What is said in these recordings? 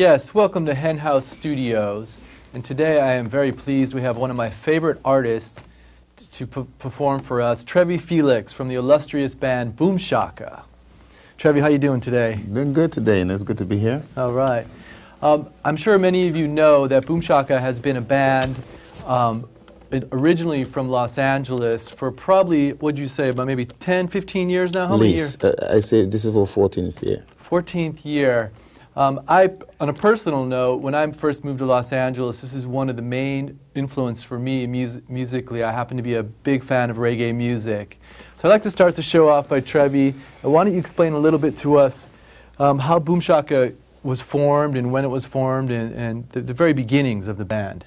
Yes, welcome to Hen House Studios. And today I am very pleased we have one of my favorite artists to p- perform for us, Trevy Felix from the illustrious band Boom Shaka. Trevy, how you doing today? Doing good today, and it's good to be here. All right. Um, I'm sure many of you know that Boom Shaka has been a band um, originally from Los Angeles for probably, what'd you say, about maybe 10, 15 years now? How many years? Uh, I say this is for 14th year. 14th year. Um, I, on a personal note, when I first moved to Los Angeles, this is one of the main influence for me mus- musically. I happen to be a big fan of reggae music. So I'd like to start the show off by Trevy. Uh, Why don't you explain a little bit to us um, how Boom Shaka was formed and when it was formed and, and the, the very beginnings of the band?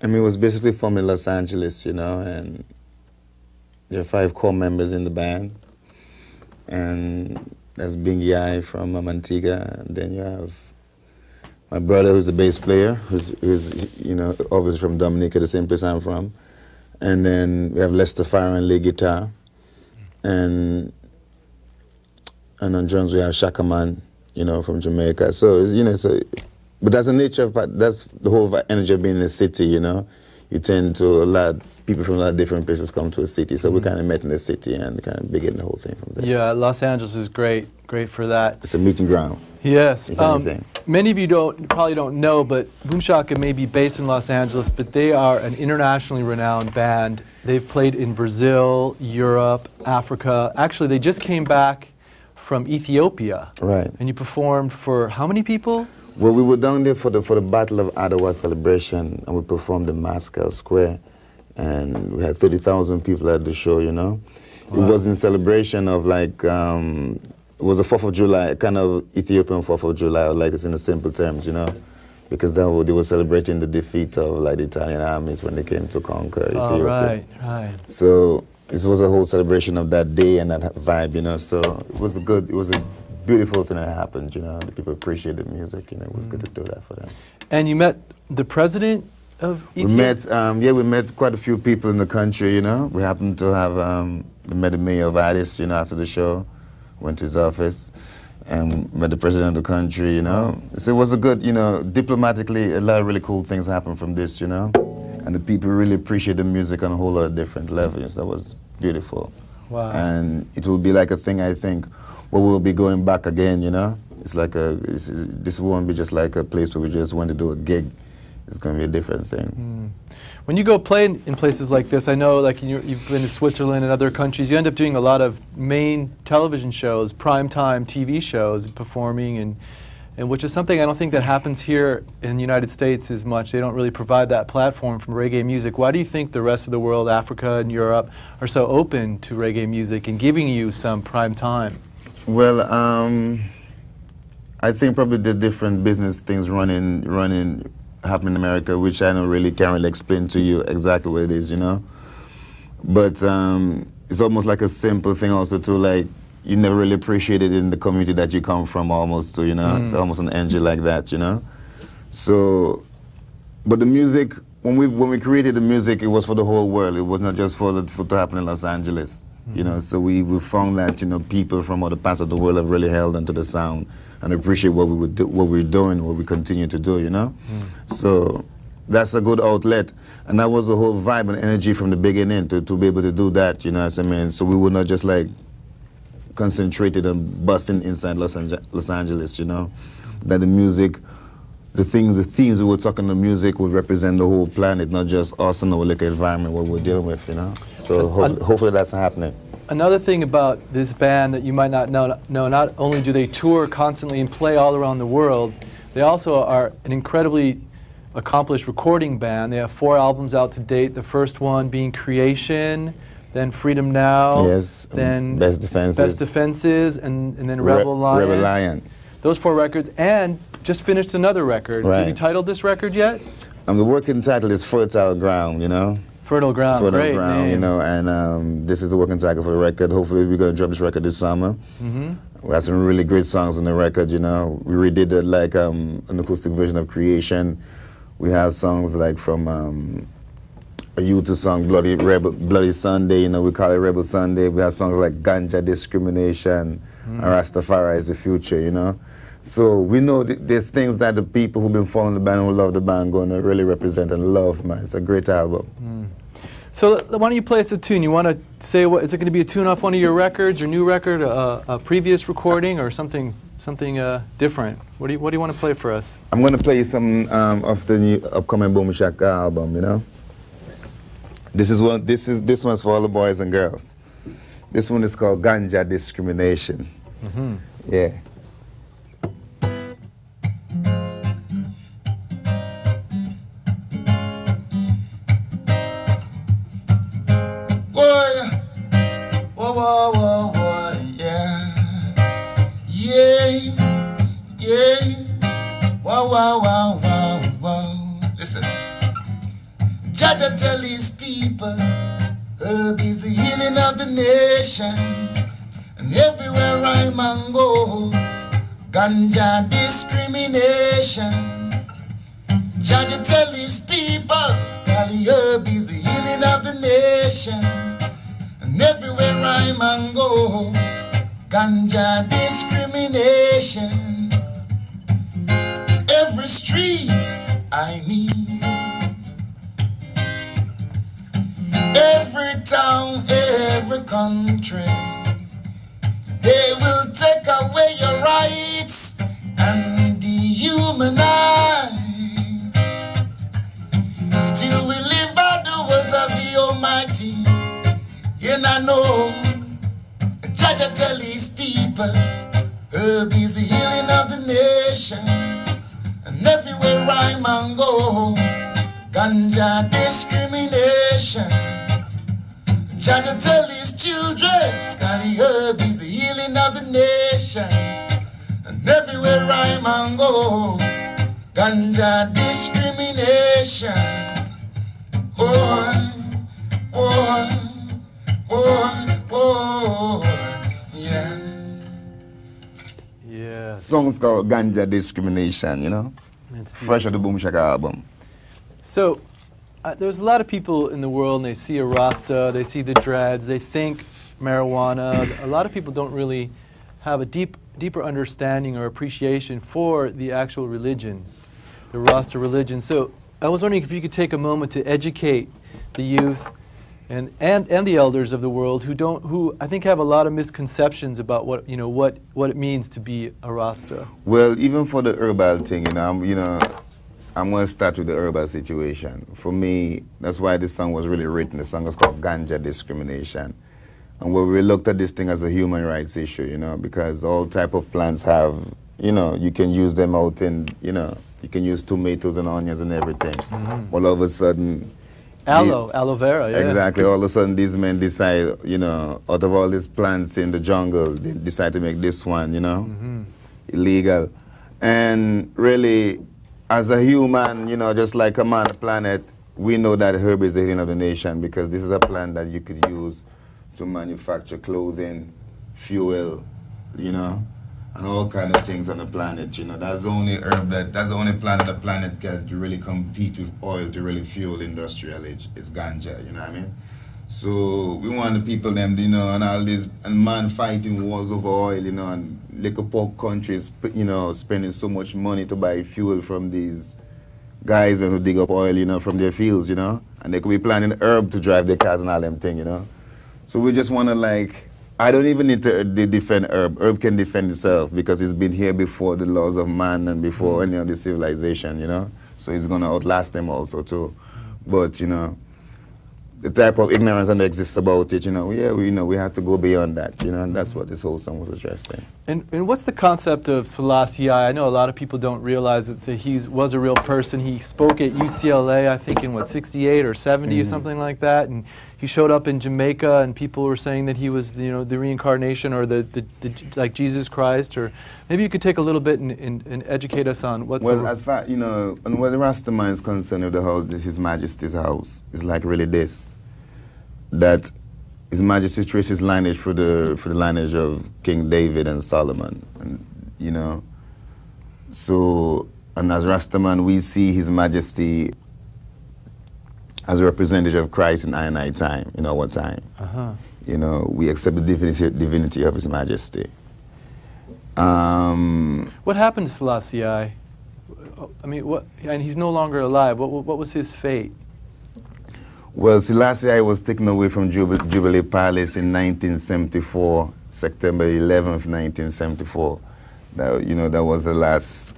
I mean, it was basically formed in Los Angeles, you know, and there are five core members in the band. And that's Bingy I from Antigua. And then you have my brother, who's a bass player, who's, who's you know, obviously from Dominica, the same place I'm from. And then we have Lester Fire and lead guitar. And and on drums we have Shaka Man, you know, from Jamaica. So you know, so but that's the nature of that's the whole energy of being in the city. You know, you tend to a lot people from a lot of different places come to a city. So we kind of met in the city and kind of begin the whole thing from there. Yeah, Los Angeles is great, great for that. It's a meeting ground. Yes. Um, many of you don't probably don't know, but Boom Shaka may be based in Los Angeles, but they are an internationally renowned band. They've played in Brazil, Europe, Africa. Actually, they just came back from Ethiopia. Right. And you performed for how many people? Well, we were down there for the for the Battle of Adwa celebration, and we performed in Meskel Square, and we had thirty thousand people at the show. You know, it was in celebration of like um, it was the Fourth of July, kind of Ethiopian Fourth of July, or like it's in the simple terms, you know, because that they were celebrating the defeat of like the Italian armies when they came to conquer Ethiopia. Oh, right, right. So this was a whole celebration of that day and that vibe, you know. So it was a good, it was a beautiful thing that happened, you know. The people appreciated the music, you know. It was good to do that for them. And you met the president of We Ethiopia? met, um, yeah, we met quite a few people in the country, you know. We happened to have, um, we met the mayor of Addis, you know, after the show, went to his office, and met the president of the country, you know. So it was a good, you know, diplomatically, a lot of really cool things happened from this, you know. And the people really appreciate the music on a whole lot of different levels. That was beautiful. Wow. And it will be like a thing, I think, where we'll be going back again, you know. It's like a, it's, this won't be just like a place where we just want to do a gig. It's going to be a different thing. Hmm. When you go play in, in places like this, I know like you, you've been to Switzerland and other countries, you end up doing a lot of main television shows, primetime TV shows, performing, and, and which is something I don't think that happens here in the United States as much. They don't really provide that platform from reggae music. Why do you think the rest of the world, Africa and Europe, are so open to reggae music and giving you some prime time? Well, um, I think probably the different business things running running happen in America, which I don't really can't really explain to you exactly what it is, you know. But um, it's almost like a simple thing also too, like you never really appreciate it in the community that you come from almost too, you know. It's almost an energy like that, you know. So but the music when we when we created the music it was for the whole world it was not just for the for to happen in los angeles you know so we, we found that you know people from other parts of the world have really held onto the sound and appreciate what we would do what we're doing what we continue to do you know? Mm. So that's a good outlet. And that was the whole vibe and energy from the beginning to, to be able to do that you know what i mean? So we were not just like concentrated on busting inside Los, Ange- Los Angeles, you know. That the music, the things, the themes we were talking, the music would represent the whole planet, not just us and our local environment, what we're dealing with, you know. So ho- hopefully that's happening. Another thing about this band that you might not know, know, not only do they tour constantly and play all around the world, they also are an incredibly accomplished recording band. They have four albums out to date. The first one being Creation, then Freedom Now, Yes, then Best Defenses. Best Defenses, and, and then Re- Lion. Rebel Lion. Those four records, and just finished another record. Have you titled this record yet? And the working title is Fertile Ground, you know. Fertile Ground. Fertile Great Ground, name. you know, and um, this is the working title for the record. Hopefully we're going to drop this record this summer. Mm-hmm. We have some really great songs on the record, you know. We redid it like um, an acoustic version of Creation. We have songs like from um, a U2 song, Bloody Rebel, Bloody Sunday, you know, we call it Rebel Sunday. We have songs like Ganja Discrimination, and Rastafari is the future, you know. So we know th- there's things that the people who've been following the band, who love the band, going to really represent and love, man. It's a great album. So uh, why don't you play us a tune? You want to say what? Is it going to be a tune off one of your records, your new record, a, a previous recording, or something something uh, different? What do you What do you want to play for us? I'm going to play you some um, of the new upcoming Boom Shack album, you know? This is one, this is, this one's for all the boys and girls. This one is called Ganja Discrimination. Yeah. People, herb is the healing of the nation. And everywhere I man go, ganja discrimination. Jaja tell his children, Cali herb is the healing of the nation. And everywhere I man go, ganja discrimination. Boy, boy, boy, boy, Yes, Songs called Ganja Discrimination, you know? Fresh of the Boom Shaka album. So, uh, there's a lot of people in the world, and they see a Rasta, they see the dreads, they think marijuana. a lot of people don't really have a deep, deeper understanding or appreciation for the actual religion, the Rasta religion. So, I was wondering if you could take a moment to educate the youth and, and, and the elders of the world who don't, who I think have a lot of misconceptions about what, you know, what, what it means to be a Rasta. Well, even for the herbal thing, you know, I'm, you know, I'm going to start with the herbal situation. For me, that's why this song was really written. The song is called Ganja Discrimination. And where we looked at this thing as a human rights issue, you know, because all type of plants have, you know, you can use them out in, you know, you can use tomatoes and onions and everything. Mm-hmm. All of a sudden, Aloe, aloe vera, yeah. Exactly. All of a sudden, these men decide, you know, out of all these plants in the jungle, they decide to make this one, you know, mm-hmm. illegal. And really, as a human, you know, just like a man, planet, we know that herb is the healing of the nation because this is a plant that you could use to manufacture clothing, fuel, you know, and all kind of things on the planet. You know, that's the only herb that that's the only plant the planet can really compete with oil to really fuel industrial age. It's ganja. You know what I mean? So we want the people them, you know, and all these and man fighting wars over oil, you know, and liquor poor countries, you know, spending so much money to buy fuel from these guys when who dig up oil, you know, from their fields, you know, and they could be planting herb to drive their cars and all them thing, you know. So we just want to like, I don't even need to uh, defend herb. Herb can defend itself because it's been here before the laws of man and before any of the civilization, you know. So it's gonna outlast them also too. But you know, the type of ignorance that exists about it, you know, yeah, we you know we have to go beyond that, you know, and that's what this whole song was addressing. And, and what's the concept of Selassie? I know a lot of people don't realize that he was a real person. He spoke at UCLA, I think, in what, 68 or 70 or something like that. And he showed up in Jamaica, and people were saying that he was, you know, the reincarnation or the, the, the like Jesus Christ. Or maybe you could take a little bit and, and, and educate us on what's Well, as far you know, and where the Rastaman is concerned with the house, His Majesty's house, is like really this, that His Majesty traces lineage for the for the lineage of King David and Solomon, and you know, so and as Rastaman, we see His Majesty as a representative of Christ in I and I time, in our time. uh-huh. You know, we accept the divinity, divinity of His Majesty. Um, What happened to Selassie? I mean, what? And he's no longer alive. What, what was his fate? well, Selassie I was taken away from Jubil- Jubilee Palace in 1974, September 11th, 1974. That, you know, that was the last,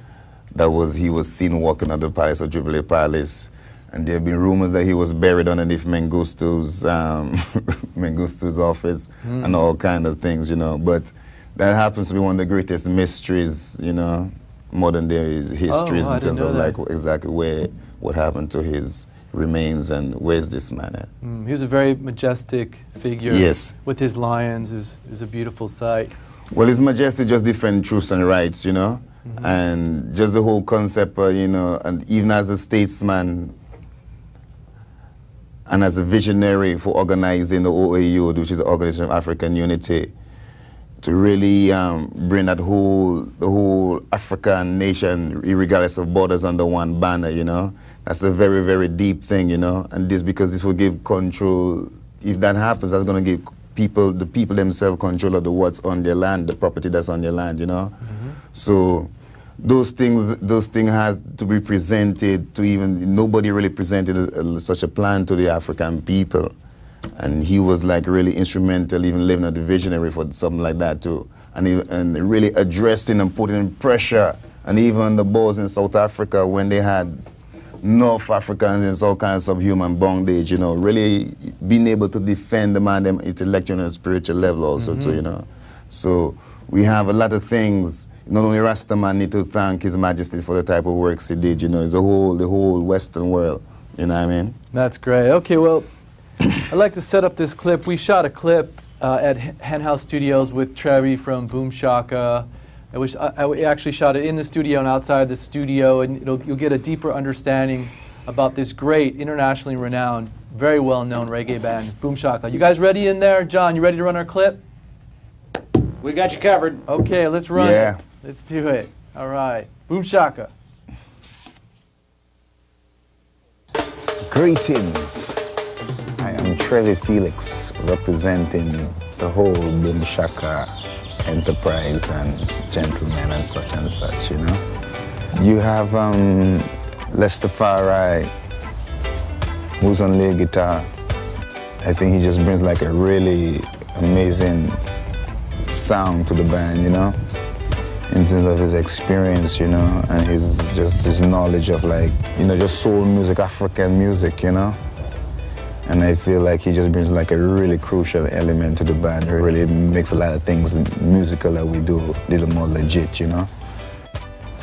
that was, he was seen walking at the palace of Jubilee Palace. And there have been rumors that he was buried underneath Mengistu's, um, Mengistu's office and all kind of things, you know. But that happens to be one of the greatest mysteries, you know, modern day histories Oh, in terms of that. like exactly where, what happened to his remains and where's this man at. Mm, he was a very majestic figure. Yes. With his lions, it was, it was a beautiful sight. Well, His Majesty just defend truths and rights, you know, Mm-hmm. and just the whole concept, uh, you know, and even as a statesman and as a visionary for organizing the OAU, which is the Organization of African Unity, to really um, bring that whole the whole African nation, regardless of borders, under one banner, you know, that's a very very deep thing, you know, and this because this will give control. If that happens, that's going to give people the people themselves control of the what's on their land, the property that's on their land, you know. So those things those things has to be presented to even nobody really presented a, such a plan to the African people and he was like really instrumental even living a visionary for something like that too and he, and really addressing and putting pressure and even the boys in South Africa when they had North Africans in all kinds of human bondage, you know, really being able to defend the man them intellectual and spiritual level also too, mm-hmm. you know. So we have a lot of things. Not only Rastaman need to thank His Majesty for the type of works he did, you know, it's the whole the whole Western world. You know what I mean? That's great. Okay, well, I'd like to set up this clip. We shot a clip uh, at H- Hen House Studios with Trevy from Boom Shaka. I, wish, I, I we actually shot it in the studio and outside the studio, and it'll, you'll get a deeper understanding about this great, internationally renowned, very well-known reggae band, Boom Shaka. You guys ready in there? John, you ready to run our clip? We got you covered. Okay, let's run Yeah. Let's do it. All right. Boom Shaka. Greetings. I am Trevy Felix, representing the whole Boom Shaka enterprise and gentlemen and such and such, you know. You have um, Lester Farai, who's on lead guitar. I think he just brings like a really amazing sound to the band, you know in terms of his experience, you know, and his just his knowledge of like, you know, just soul music, African music, you know. And I feel like he just brings like a really crucial element to the band. It really makes a lot of things musical that we do a little more legit, you know.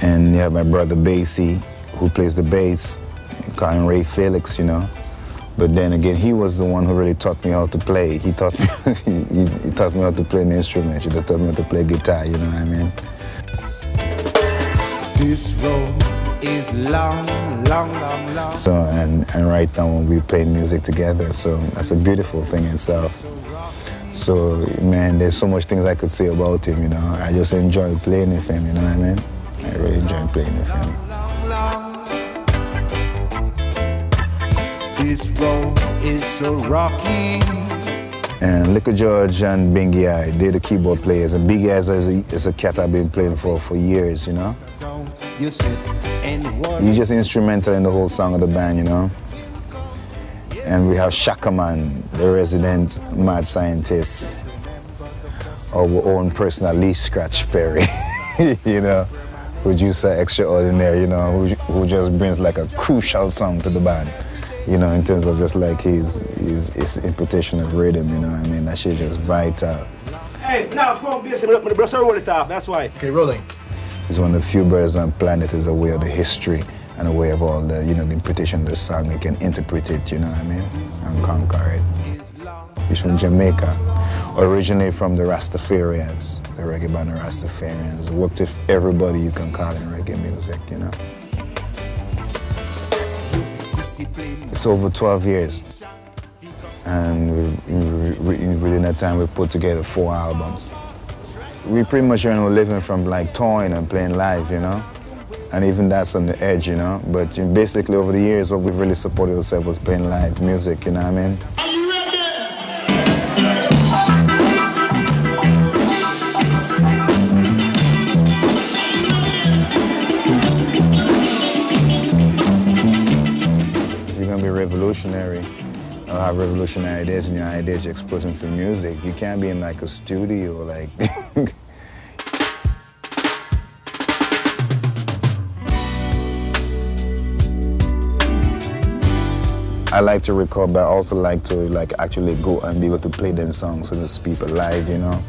And you have my brother Basie, who plays the bass, call him Ray Felix, you know. But then again, he was the one who really taught me how to play. He taught me, he, he taught me how to play an instrument. He taught me how to play guitar. You know what I mean? This road is long, long, long, long. So and and right now we play music together, so that's a beautiful thing in itself. So man, there's so much things I could say about him. You know, I just enjoy playing with him. You know what I mean? I really enjoy playing with him. This road is so rocky. And Little George and Bingy I, they're the keyboard players. And Biggie is a, is a cat I've been playing for for years. You know. Don't you sit and watch. He's just instrumental in the whole song of the band, you know. And we have Shaka Man, the resident mad scientist, of our own personal Lee Scratch Perry, you know, producer extraordinary, you know, who, who just brings like a crucial song to the band, you know, in terms of just like his his, his imputation of rhythm, you know what I mean? That shit just vital. Hey, now come on, bass. I'm gonna roll it off. That's why. Okay, rolling. He's one of the few brothers on the planet is aware of the history and aware of all the, you know, the interpretation of the song. He can interpret it, you know what I mean, and conquer it. He's from Jamaica, originally from the Rastafarians, the reggae band the Rastafarians. Worked with everybody you can call in reggae music, you know. It's over 12 years. And we, we, within that time, we put together four albums we pretty much earn our living from like touring and playing live, you know? And even that's on the edge, you know? But basically over the years, what we've really supported ourselves was playing live music, you know what I mean? Revolutionary ideas, and your ideas you're expressing through music. You can't be in like a studio, like. I like to record, but I also like to like actually go and be able to play them songs for those people live, you know.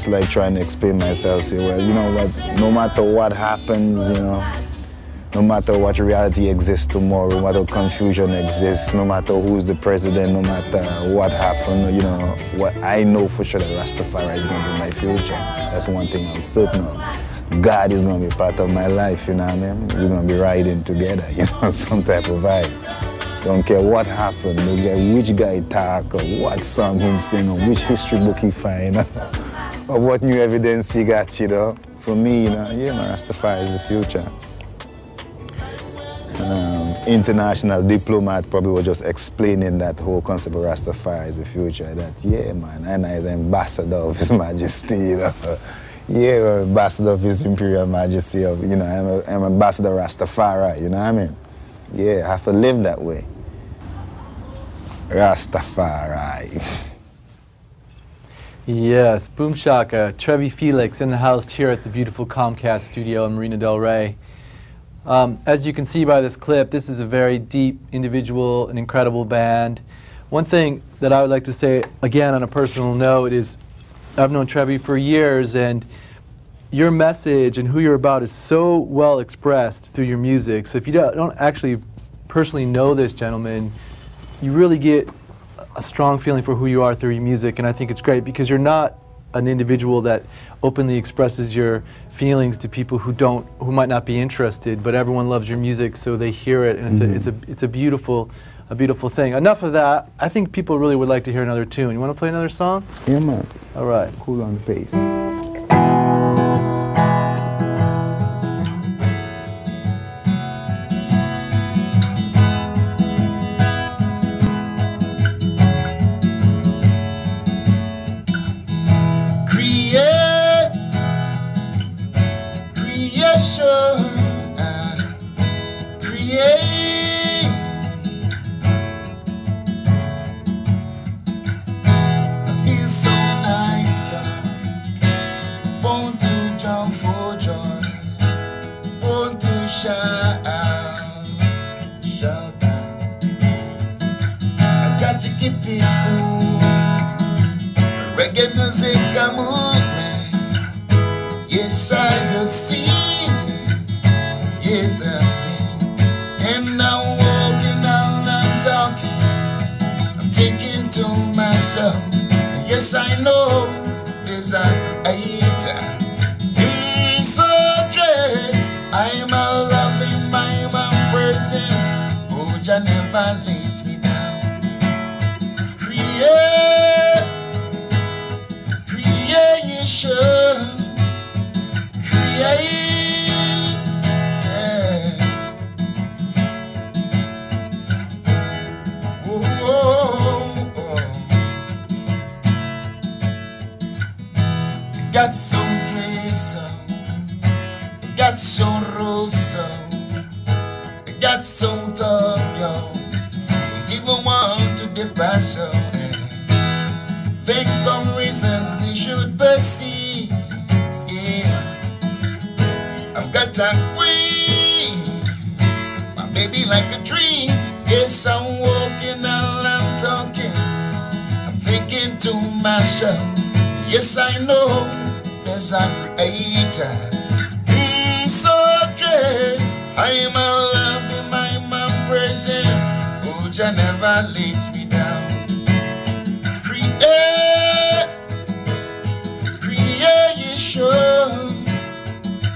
Just like trying to explain myself, say, well, you know what, no matter what happens, you know, no matter what reality exists tomorrow, no matter confusion exists, no matter who's the president, no matter what happened, you know, what I know for sure that Rastafari is going to be my future. That's one thing I'm certain of. God is going to be part of my life, you know what I mean? We're going to be riding together, you know, some type of vibe. Don't care what happened, don't care which guy talk or what song him sing or which history book he find or what new evidence he got, you know. For me, you know, yeah, man, Rastafari is the future. Um, international diplomat probably was just explaining that whole concept of Rastafari is the future. That yeah, man, and I the ambassador of His Majesty, you know. Yeah, ambassador of His Imperial Majesty of you know, I'm, a, I'm ambassador Rastafari, you know what I mean? Yeah, I have to live that way. Rastafari. Yes, Boom Shaka, Trevy Felix in the house here at the beautiful Comcast studio in Marina Del Rey. Um, as you can see by this clip, this is a very deep, individual, and incredible band. One thing that I would like to say, again, on a personal note, is I've known Trevy for years, and your message and who you're about is so well expressed through your music. So if you don't, don't actually personally know this gentleman, you really get a strong feeling for who you are through your music, and I think it's great because you're not an individual that openly expresses your feelings to people who don't, who might not be interested. But everyone loves your music, so they hear it, and it's a, mm-hmm. it's a, it's a beautiful, a beautiful thing. Enough of that. I think people really would like to hear another tune. You want to play another song? Yeah, man. All right. Cool on the pace. Yes, I have seen. Yes, I've seen. I'm walking I'm talking. I'm thinking to myself. Yes, I know there's a creator. Him mm, so dread. I'm a loving, I'm a person. Oh, Jah never lets oh. Got some place, got some rose, got some tough, yo. Don't even want to depass, so. Think of reasons we should persist. Yeah. I've got a queen, my baby like a dream. Yes, I'm walking and I'm talking. I'm thinking to myself, yes, I know there's a creator. Mm, so dread, I am a loving, I'm a praising. Oh, Jah never lets me down. Create, creation,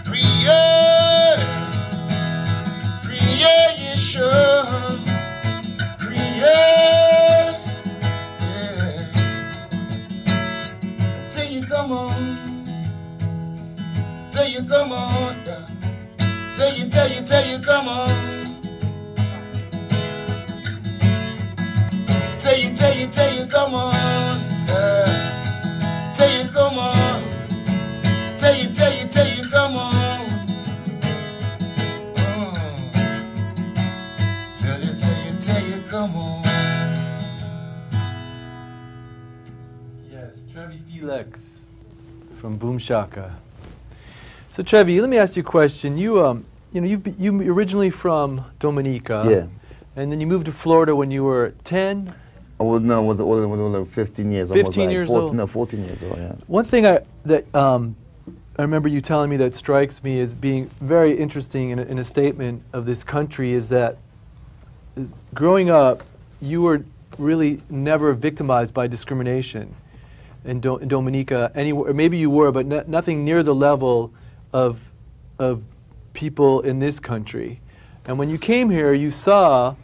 create, creation, Shaka. So Trevy, let me ask you a question. You, um, you know, you you originally from Dominica. Yeah. And then you moved to Florida when you were 10. I was no, I was older, was like 15 years. almost 15 like years 14, old. No, 14 years old. Yeah. One thing I, that um, I remember you telling me that strikes me as being very interesting in a, in a statement of this country is that uh, growing up, you were really never victimized by discrimination in, Do- in Dominica. Anywhere, maybe you were, but no- nothing near the level of, of people in this country. And when you came here, you saw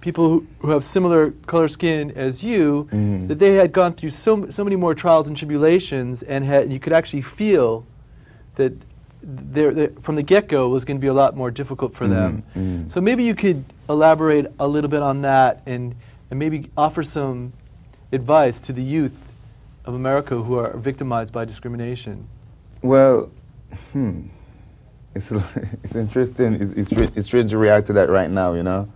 people who, who have similar color skin as you, that they had gone through so, so many more trials and tribulations, and had, you could actually feel that from the get-go was going to be a lot more difficult for them. mhm. So maybe you could elaborate a little bit on that and, and maybe offer some advice to the youth of America who are victimized by discrimination. Well, hmm. It's, it's interesting. It's, it's, it's strange to react to that right now, you know?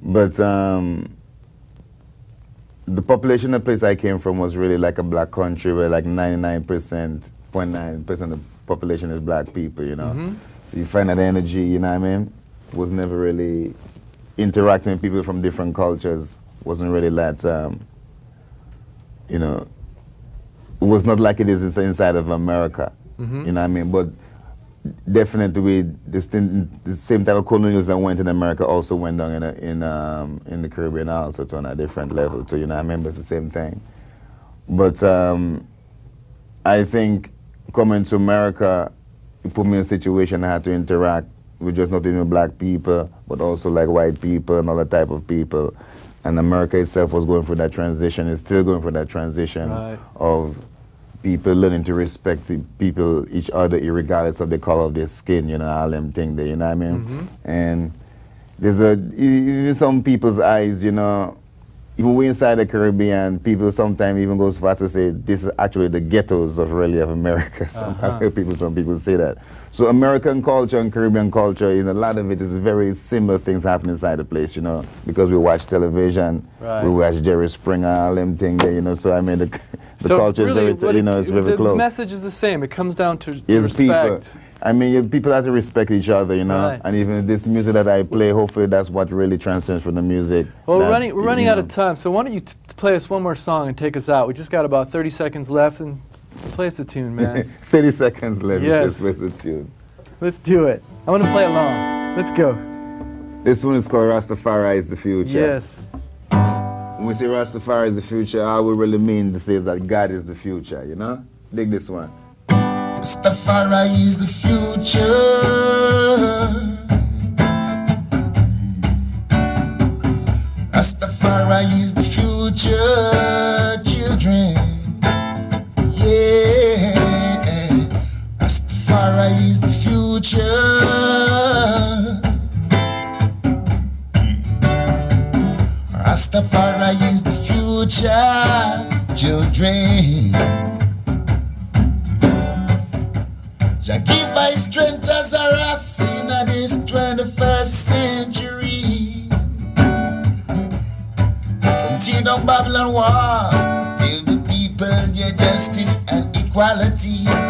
But um, the population of the place I came from was really like a black country where like 99%, 0.9% of the population is black people, you know? Mhm. So you find that energy, you know what I mean? Was never really interacting with people from different cultures. Wasn't really that, um, you know, was not like it is inside of America. Mhm. You know what I mean? But definitely, we this thing, the same type of colonials that went in America also went down in a, in um, in the Caribbean also to on a different level too. You know what I mean? But it's the same thing. But um, I think coming to America, it put me in a situation I had to interact with just not only black people, but also like white people and other type of people. And America itself was going through that transition, it's still going through that transition Right. of people learning to respect the people, each other, regardless of the color of their skin, you know, all them things there, you know what I mean? Mhm. And there's a, in some people's eyes, you know, even we inside the Caribbean, people sometimes even go as far as to say this is actually the ghettos of really of America. Some Uh-huh. People, some people say that. So American culture and Caribbean culture, you know, a lot of it is very similar things happening inside the place, you know, because we watch television, Right. we watch Jerry Springer, all them things there, you know. So I mean, the, the so culture really, is very, you know, it's very the close. message is the same. It comes down to, to respect. people. I mean, you, people have to respect each other, you know. Right. And even this music that I play, hopefully that's what really transcends from the music. Well, we're running, we're running know. out of time, so why don't you t- play us one more song and take us out? We just got about 30 seconds left, and play us a tune, man. 30 seconds left. Yes. Yes. Just listen to it. Let's do it. I want to play along. Let's go. This one is called Rastafari is the future. Yes. When we say Rastafari is the future, all we really mean to say is that God is the future, you know? Dig this one. Rastafari is the future. Rastafari is the future, children. Yeah, Rastafari is the future. Rastafari is the future, children. I strength a ras in this 21st century. Until down Babylon war, give the people their justice and equality.